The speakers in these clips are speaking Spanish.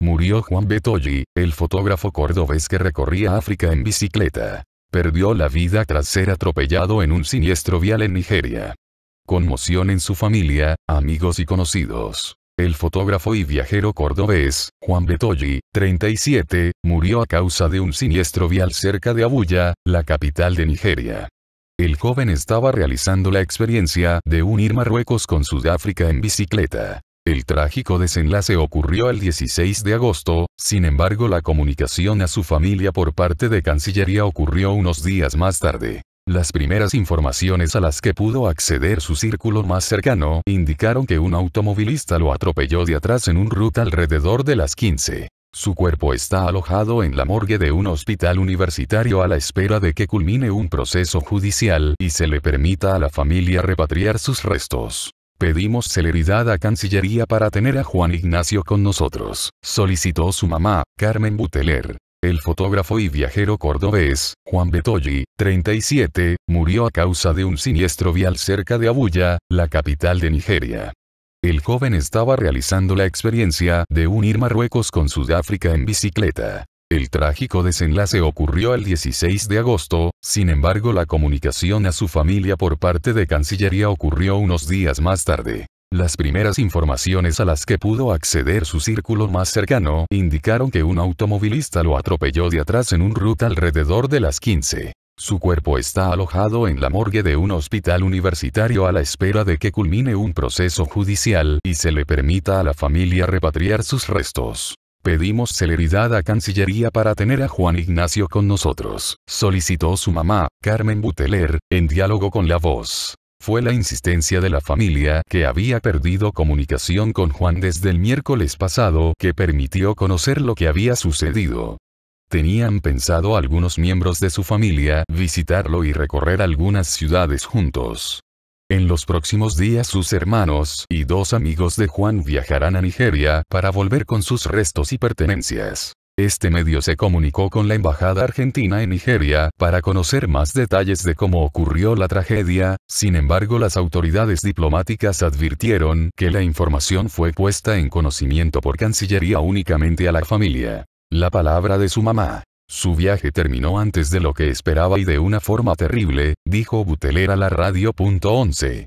murió Juan Betoji, el fotógrafo cordobés que recorría África en bicicleta. Perdió la vida tras ser atropellado en un siniestro vial en Nigeria. Conmoción en su familia, amigos y conocidos. El fotógrafo y viajero cordobés, Juan Betoji, 37, murió a causa de un siniestro vial cerca de Abuya, la capital de Nigeria. El joven estaba realizando la experiencia de unir Marruecos con Sudáfrica en bicicleta. El trágico desenlace ocurrió el 16 de agosto, sin embargo la comunicación a su familia por parte de Cancillería ocurrió unos días más tarde. Las primeras informaciones a las que pudo acceder su círculo más cercano indicaron que un automovilista lo atropelló de atrás en un ruta alrededor de las 15. Su cuerpo está alojado en la morgue de un hospital universitario a la espera de que culmine un proceso judicial y se le permita a la familia repatriar sus restos. Pedimos celeridad a Cancillería para tener a Juan Ignacio con nosotros, solicitó su mamá, Carmen Buteler. El fotógrafo y viajero cordobés, Juan Betoji, 37, murió a causa de un siniestro vial cerca de Abuya, la capital de Nigeria. El joven estaba realizando la experiencia de unir Marruecos con Sudáfrica en bicicleta. El trágico desenlace ocurrió el 16 de agosto, sin embargo la comunicación a su familia por parte de Cancillería ocurrió unos días más tarde. Las primeras informaciones a las que pudo acceder su círculo más cercano indicaron que un automovilista lo atropelló de atrás en un ruta alrededor de las 15. Su cuerpo está alojado en la morgue de un hospital universitario a la espera de que culmine un proceso judicial y se le permita a la familia repatriar sus restos. Pedimos celeridad a Cancillería para tener a Juan Ignacio con nosotros, solicitó su mamá, Carmen Buteler, en diálogo con la voz. Fue la insistencia de la familia que había perdido comunicación con Juan desde el miércoles pasado que permitió conocer lo que había sucedido. Tenían pensado algunos miembros de su familia visitarlo y recorrer algunas ciudades juntos. En los próximos días sus hermanos y dos amigos de Juan viajarán a Nigeria para volver con sus restos y pertenencias. Este medio se comunicó con la Embajada Argentina en Nigeria para conocer más detalles de cómo ocurrió la tragedia, sin embargo las autoridades diplomáticas advirtieron que la información fue puesta en conocimiento por Cancillería únicamente a la familia. La palabra de su mamá. Su viaje terminó antes de lo que esperaba y de una forma terrible, dijo Buteler a la radio.11.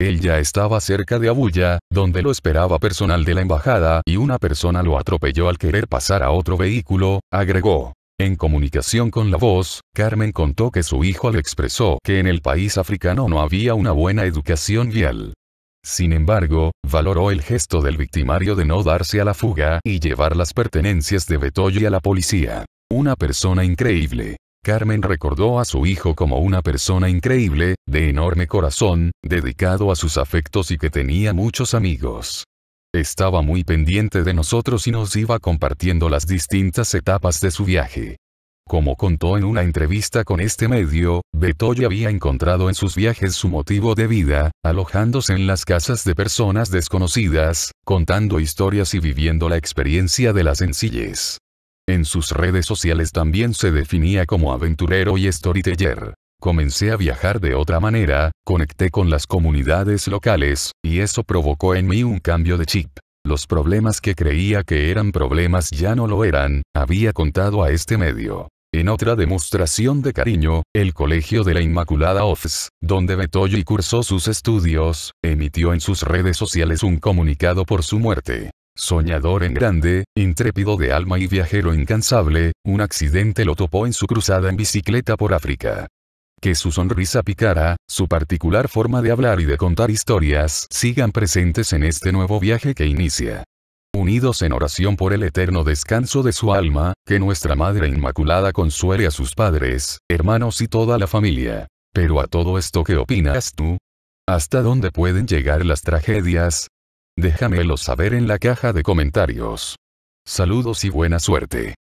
Él ya estaba cerca de Abuya, donde lo esperaba personal de la embajada y una persona lo atropelló al querer pasar a otro vehículo, agregó. En comunicación con la voz, Carmen contó que su hijo le expresó que en el país africano no había una buena educación vial. Sin embargo, valoró el gesto del victimario de no darse a la fuga y llevar las pertenencias de Betoy a la policía. Una persona increíble. Carmen recordó a su hijo como una persona increíble, de enorme corazón, dedicado a sus afectos y que tenía muchos amigos. Estaba muy pendiente de nosotros y nos iba compartiendo las distintas etapas de su viaje. Como contó en una entrevista con este medio, Betoy había encontrado en sus viajes su motivo de vida, alojándose en las casas de personas desconocidas, contando historias y viviendo la experiencia de la sencillez. En sus redes sociales también se definía como aventurero y storyteller. Comencé a viajar de otra manera, conecté con las comunidades locales, y eso provocó en mí un cambio de chip. Los problemas que creía que eran problemas ya no lo eran, había contado a este medio. En otra demostración de cariño, el Colegio de la Inmaculada Office, donde Betoy cursó sus estudios, emitió en sus redes sociales un comunicado por su muerte. Soñador en grande, intrépido de alma y viajero incansable, un accidente lo topó en su cruzada en bicicleta por África. Que su sonrisa picara, su particular forma de hablar y de contar historias sigan presentes en este nuevo viaje que inicia unidos en oración por el eterno descanso de su alma, que nuestra Madre Inmaculada consuele a sus padres, hermanos y toda la familia. Pero a todo esto ¿qué opinas tú? ¿Hasta dónde pueden llegar las tragedias? Déjamelo saber en la caja de comentarios. Saludos y buena suerte.